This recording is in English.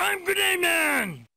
I'm Grenade Man!